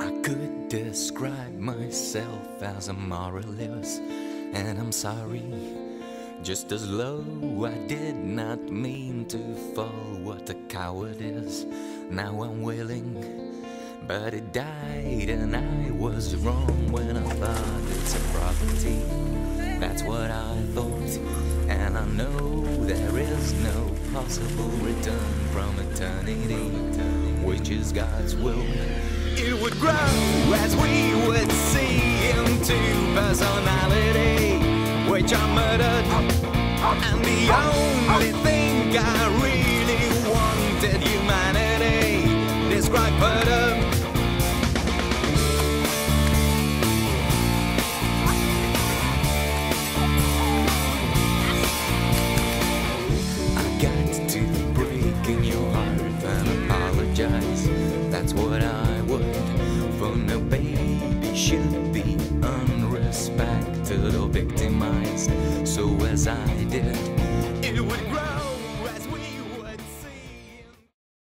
I could describe myself as a moralist, and I'm sorry. Just as low, I did not mean to fall. What a coward is. Now I'm willing, but it died, and I was wrong when I thought it's a property. That's what I thought, and I know there is no possible return from eternity, which is God's will. It would grow as we would see into personality, which I murdered. And the only thing I really wanted humanity described further. I got to break in your heart and apologize. That's what I would. For no baby should be unrespected or victimized. So as I did,